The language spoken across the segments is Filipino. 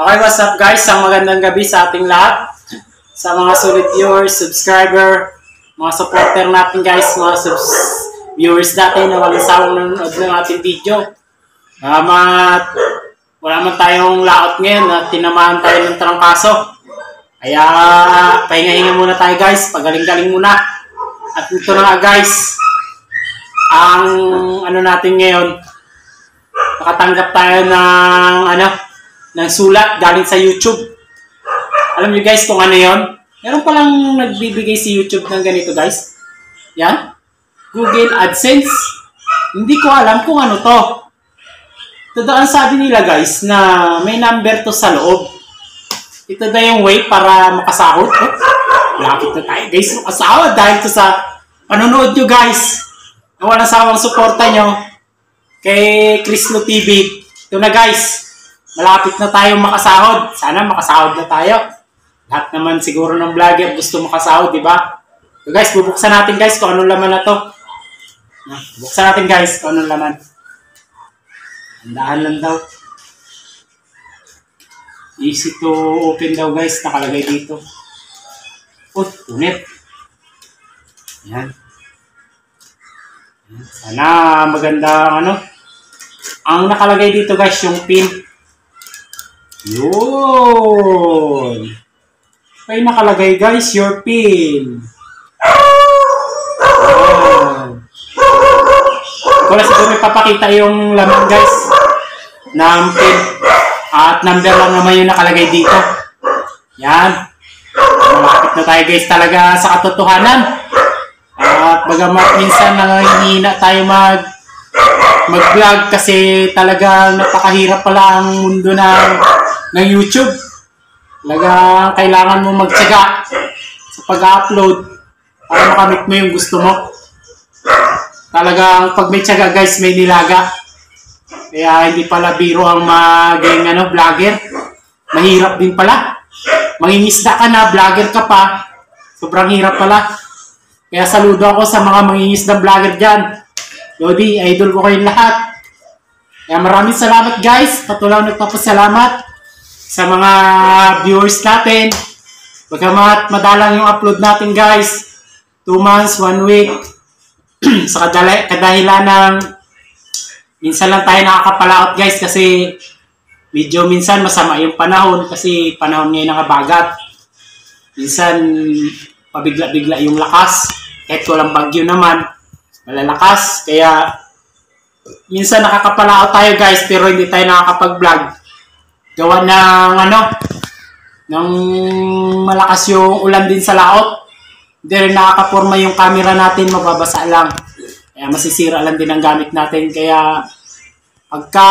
Okay, what's up guys? Ang magandang gabi sa ating lahat. Sa mga solid viewers, subscriber, mga supporter natin guys, mga subs viewers natin na walang sawang nanonood ng ating video. Salamat! Wala man tayong laot ngayon at tinamaan tayo ng trangkaso. Kaya pahinga-hinga muna tayo guys, pagaling-galing muna. At ito na nga guys, ang ano natin ngayon, nakatanggap tayo ng ano, ng sulat galing sa YouTube. Alam niyo guys kung ano yon? Meron palang nagbibigay si YouTube ng ganito guys. Yan. Google AdSense. Hindi ko alam kung ano to. Totoo ang sabi nila guys na may number to sa loob. Ito na yung way para makasahod. Oh, lapit na tayo guys makasahod dahil to sa panonood nyo guys. Na walang sawang suporta nyo kay Crislo TV. Ito na guys. Malapit na tayo makasahod. Sana makasahod na tayo. Lahat naman siguro ng vlogger gusto makasahod, di ba? So guys, bubuksan natin guys kung anong laman na to. Ah, Buksan natin guys kung anong laman. Handaan lang daw. Easy to open daw guys, nakalagay dito. Oh, unit. Yan. Sana maganda ano. Ang nakalagay dito guys, yung pin. Yun. May nakalagay guys, your pin. Yan. Ko na siguro ipapakita yung laman guys ng pin. At number lang naman yung nakalagay dito. Yan. Malapit na tayo guys talaga sa katotohanan. At bagamat minsan nanghihina tayo mag mag-vlog kasi talagang napakahirap pala ang mundo ng ng YouTube. Talagang kailangan mo magtyaga sa pag-upload para makamit mo yung gusto mo. Talagang pag may tyaga guys, may nilaga. Kaya hindi pala biro ang maging ano, vlogger. Mahirap din pala. Mangingisda ka na, vlogger ka pa. Sobrang hirap pala. Kaya saludo ako sa mga mangingisda vlogger dyan. Lodi, idol ko kayong lahat. Kaya maraming salamat guys. Patuloy nagpapasalamat sa mga viewers natin. Bagamat madalang yung upload natin guys. 2 months, 1 week. sa kadala- kadahilan ng minsan lang tayo nakakapalaot guys kasi medyo minsan masama yung panahon kasi panahon ngayon nakabagat. Minsan pabigla-bigla yung lakas. Kahit walang bagyo naman, malalakas. Kaya minsan nakakapalaot tayo guys pero hindi tayo nakakapag-vlog. Gawa ng ano, ng malakas yung ulan din sa laot. Hindi rin nakakaporma yung camera natin, mababasa lang. Kaya masisira lang din ang gamit natin. Kaya pagka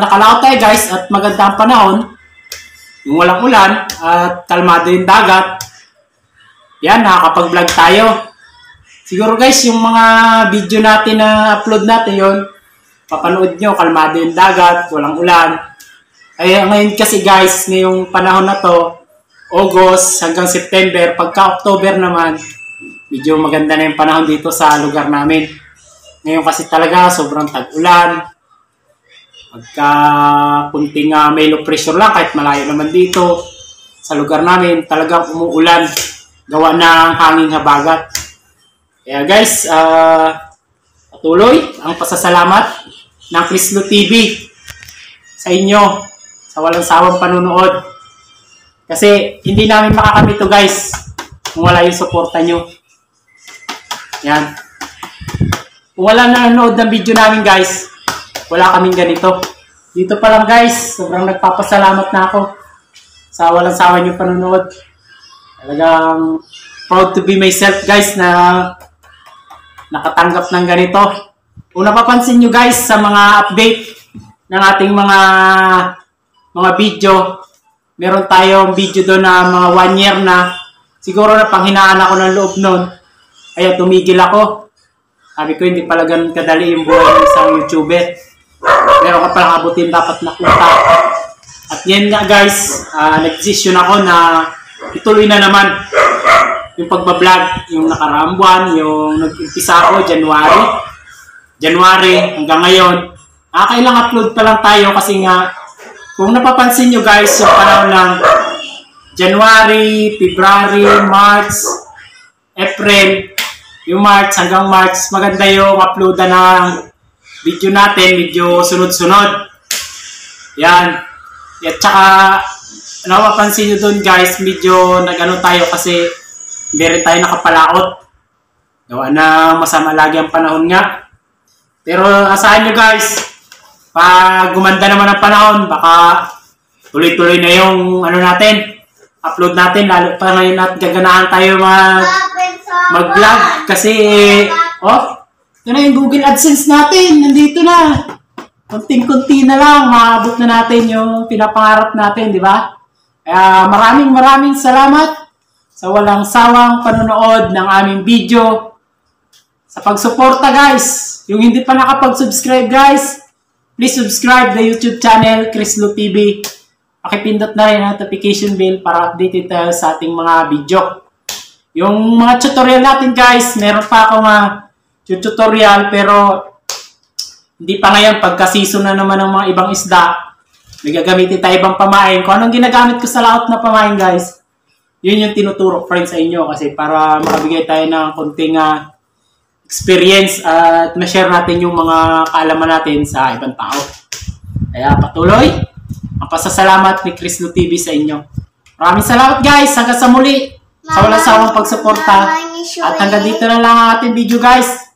nakalaot tayo guys at maganda ang panahon, yung walang ulan at kalmado yung dagat, yan, nakakapag-vlog tayo. Siguro guys, yung mga video natin na upload natin yon papanood nyo, kalmado yung dagat, walang ulan. Kaya ngayon kasi guys, ngayong panahon na to, August hanggang September, pagka October naman, medyo maganda na yung panahon dito sa lugar namin. Ngayon kasi talaga sobrang tag-ulan. Pagka kunting uh, may low pressure lang, kahit malayo naman dito sa lugar namin, talagang umuulan. Gawa ng hanging habagat. Kaya guys, uh, patuloy ang pasasalamat ng Crislo TV sa inyo sa walang sawang panunood. Kasi hindi namin makakamit to guys kung wala yung suporta nyo. Yan. Kung wala nanonood ng video namin guys, wala kaming ganito. Dito pa lang guys, sobrang nagpapasalamat na ako sa walang sawa nyo panunood. Talagang proud to be myself guys na nakatanggap ng ganito. Kung napapansin nyo guys sa mga update ng ating mga mga video, meron tayong video doon na mga one year na siguro na panghinaan ako ng loob noon. Kaya tumigil ako. Sabi ko hindi pala ganun kadali yung buhay ng isang YouTuber. Meron ka palang abutin dapat nakuta. At yan nga guys, uh, nag-decision ako na ituloy na naman yung pagbablog, yung nakaraang buwan, yung nag-umpisa ako, January. January hanggang ngayon. Nakakailang upload pa lang tayo kasi nga kung napapansin nyo guys, yung panahon ng January, February, March, April, yung March hanggang March, maganda yung uploadan ng video natin, video sunod-sunod. Yan. At saka, napapansin nyo dun guys, medyo nagano tayo kasi hindi rin tayo nakapalaot. Gawa na masama lagi ang panahon nga. Pero asahan nyo guys, pag gumanda naman ang panahon, baka tuloy-tuloy na yung ano natin, upload natin, lalo pa ngayon at gaganahan tayo mag, mag-vlog kasi, oh, ito na yung Google AdSense natin, nandito na. Kunting-kunti na lang, maabot na natin yung pinapangarap natin, di ba? Kaya maraming maraming salamat sa walang sawang panonood ng aming video. Sa pagsuporta guys, yung hindi pa nakapag-subscribe guys, please subscribe the YouTube channel, Chris Lu TV. Pakipindot na rin ang notification bell para updated tayo sa ating mga video. Yung mga tutorial natin guys, meron pa ako mga tutorial pero hindi pa ngayon pagka-season na naman ng mga ibang isda. May gagamitin tayo ibang pamain. Kung anong ginagamit ko sa laot na pamain guys, yun yung tinuturo friends sa inyo kasi para makabigay tayo ng konting uh, experience at ma-share natin yung mga kaalaman natin sa ibang tao. Kaya patuloy ang pasasalamat ni Chris TV sa inyo. Maraming salamat guys. Hanggang sa muli. Sa walang sawang pagsuporta. At hanggang dito na lang ang ating video guys.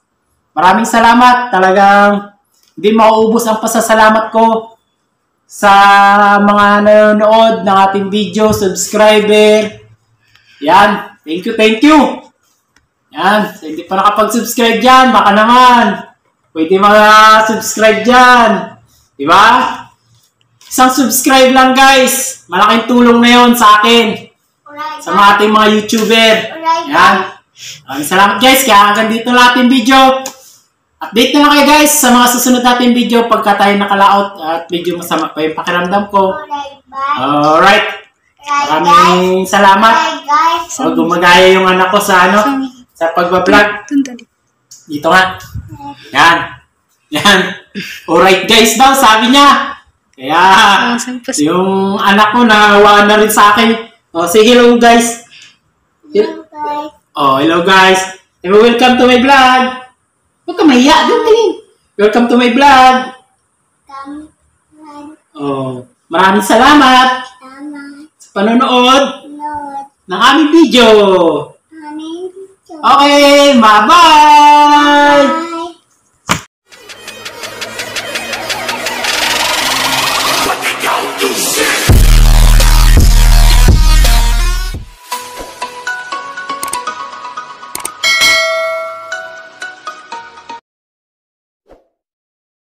Maraming salamat. Talagang hindi mauubos ang pasasalamat ko sa mga nanonood ng ating video, subscriber. Yan. Thank you, thank you. Yan. So, hindi pa nakapag-subscribe dyan, baka naman. Pwede mga-subscribe dyan. Di ba? Isang subscribe lang guys. Malaking tulong na yon sa akin. Sa mga ating mga YouTuber. Yan. Maraming salamat guys. Kaya hanggang dito lang ating video. Update na lang kayo guys sa mga susunod nating video pagka tayo nakalaot at medyo masama pa yung pakiramdam ko. Alright. Maraming salamat. So, gumagaya yung anak ko sa ano, sa pagbablog. Dito nga. Yan. Yan. Alright guys daw, sabi niya. Kaya, yung anak ko nahawa na rin sa akin. O, sige hello guys. Oh, hello guys. Welcome to my vlog. Huwag ka mahiya. Tingin. Welcome to my vlog. Oh, maraming salamat sa panonood ng aming video. Okay, bye-bye!